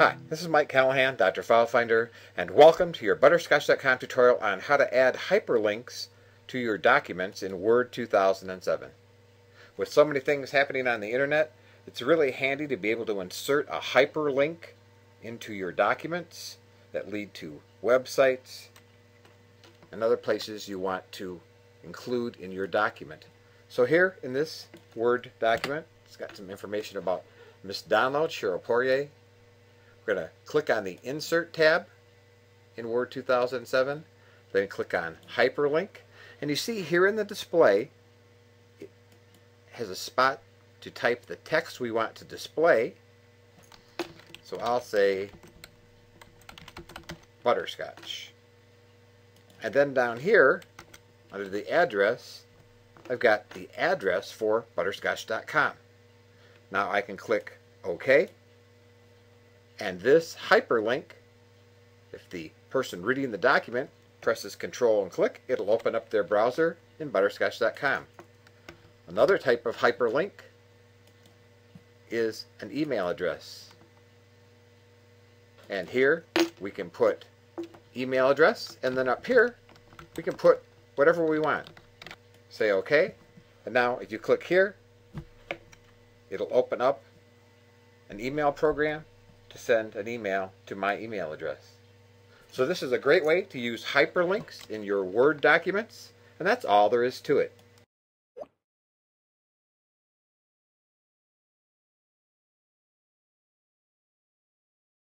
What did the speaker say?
Hi, this is Mike Callahan, Dr. FileFinder, and welcome to your Butterscotch.com tutorial on how to add hyperlinks to your documents in Word 2007. With so many things happening on the internet, it's really handy to be able to insert a hyperlink into your documents that lead to websites and other places you want to include in your document. So here in this Word document, it's got some information about Miss Donald Cheryl Poirier. Going to click on the Insert tab in Word 2007, then click on Hyperlink. And you see here in the display, it has a spot to type the text we want to display. So I'll say butterscotch. And then down here, under the address, I've got the address for butterscotch.com. Now I can click OK. And this hyperlink, if the person reading the document presses Control and click, it'll open up their browser in butterscotch.com. Another type of hyperlink is an email address. And here we can put email address, and then up here we can put whatever we want. Say OK, and now if you click here, it'll open up an email program to send an email to my email address. So this is a great way to use hyperlinks in your Word documents, and that's all there is to it.